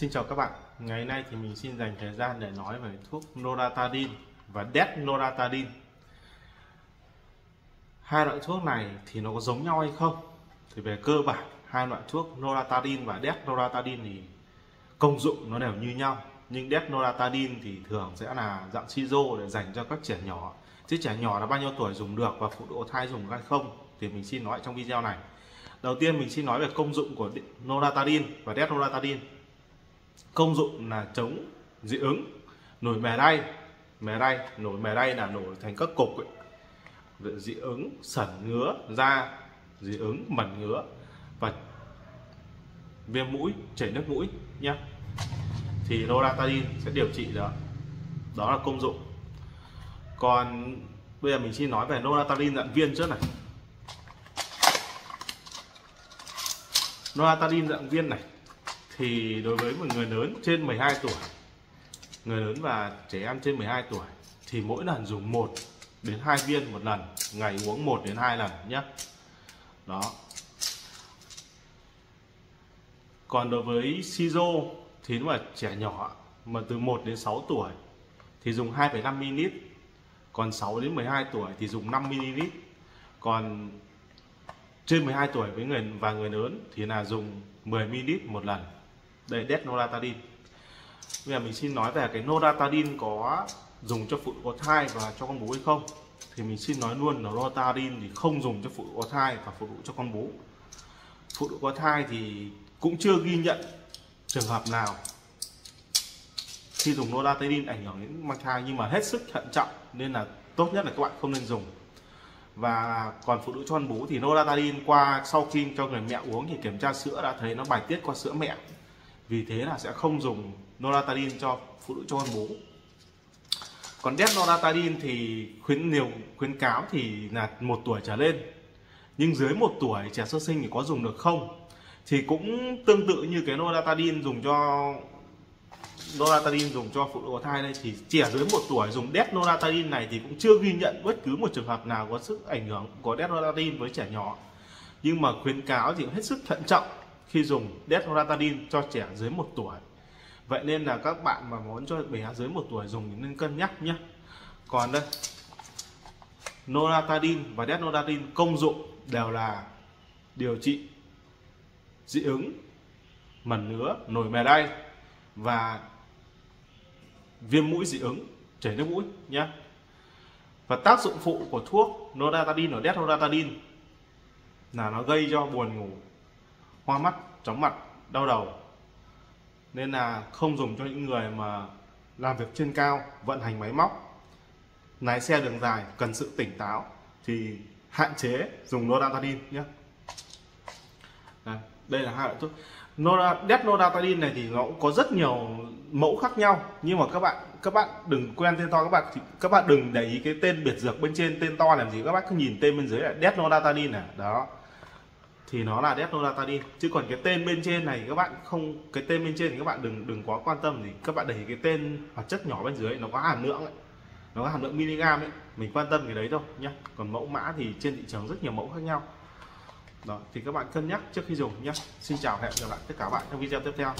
Xin chào các bạn. Ngày nay thì mình xin dành thời gian để nói về thuốc Noratadin và Desnoratadin Hai loại thuốc này thì nó có giống nhau hay không? Thì về cơ bản, hai loại thuốc Noratadin và Desnoratadin thì công dụng nó đều như nhau. Nhưng Desnoratadin thì thường sẽ là dạng siro để dành cho các trẻ nhỏ. Chứ trẻ nhỏ là bao nhiêu tuổi dùng được và phụ độ thai dùng hay không thì mình xin nói trong video này. Đầu tiên mình xin nói về công dụng của Noratadin và Desnoratadin công dụng là chống dị ứng. Nổi mề đay mề đay, nổi mề đay là nổi thành các cục ấy. dị ứng, sẩn ngứa, da, dị ứng, mẩn ngứa và viêm mũi, chảy nước mũi nhé. Thì loratadin sẽ điều trị đó đó là công dụng. Còn bây giờ mình xin nói về loratadin dạng viên trước này. Loratadin dạng viên này thì đối với một người lớn trên 12 tuổi người lớn và trẻ em trên 12 tuổi thì mỗi lần dùng 1 đến 2 viên một lần ngày uống 1 đến 2 lần nhé đó. Còn đối với Sizo thì nó là trẻ nhỏ mà từ 1 đến 6 tuổi thì dùng 2,5 ml còn 6 đến 12 tuổi thì dùng 5 ml. Còn trên 12 tuổi với người và người lớn thì là dùng 10 ml một lần đây desnoratadine bây giờ mình xin nói về cái noratadin có dùng cho phụ nữ có thai và cho con bú hay không. Thì mình xin nói luôn là noratadin thì không dùng cho phụ nữ có thai và phụ nữ cho con bú. Phụ nữ có thai thì cũng chưa ghi nhận trường hợp nào khi dùng noratadin ảnh hưởng đến mang thai, nhưng mà hết sức thận trọng nên là tốt nhất là các bạn không nên dùng. Và còn phụ nữ cho con bú thì noratadin qua, sau khi cho người mẹ uống thì kiểm tra sữa đã thấy nó bài tiết qua sữa mẹ vì thế là sẽ không dùng noratadin cho phụ nữ, cho con bú. Còn desnoratadine thì khuyến nhiều khuyến cáo thì là một tuổi trở lên. Nhưng dưới một tuổi trẻ sơ sinh thì có dùng được không? Thì cũng tương tự như cái noratadin dùng cho noratadin dùng cho phụ nữ có thai đây, thì trẻ dưới một tuổi dùng desnoratadine này thì cũng chưa ghi nhận bất cứ một trường hợp nào có sức ảnh hưởng của desnoratadine với trẻ nhỏ. Nhưng mà khuyến cáo thì hết sức thận trọng khi dùng desloratadine cho trẻ dưới 1 tuổi. Vậy nên là các bạn mà muốn cho bé dưới 1 tuổi dùng thì nên cân nhắc nhé. Còn đây noratadine và desloratadine công dụng đều là điều trị dị ứng, mẩn ngứa, nổi mề đay và viêm mũi dị ứng, chảy nước mũi nhé. Và tác dụng phụ của thuốc noratadine và desloratadine là nó gây cho buồn ngủ hoa mắt, chóng mặt, đau đầu. Nên là không dùng cho những người mà làm việc trên cao, vận hành máy móc, lái xe đường dài, cần sự tỉnh táo thì hạn chế dùng noradapine nhé. Đây là hai loại thuốc. Desnoratadine này thì nó cũng có rất nhiều mẫu khác nhau. Nhưng mà các bạn các bạn đừng quen tên to, các bạn thì, các bạn đừng để ý cái tên biệt dược bên trên, tên to làm gì, các bác cứ nhìn tên bên dưới là Desnoratadine này. Đó thì nó là desloratadine chứ còn cái tên bên trên này, các bạn không, cái tên bên trên thì các bạn đừng đừng quá quan tâm thì các bạn để cái tên hoạt chất nhỏ bên dưới, nó có hàm lượng ấy. Nó có hàm lượng miligam ấy. Mình quan tâm cái đấy thôi nhé còn mẫu mã thì trên thị trường rất nhiều mẫu khác nhau. Đó, thì các bạn cân nhắc trước khi dùng nhé xin chào, hẹn gặp lại tất cả các bạn trong video tiếp theo.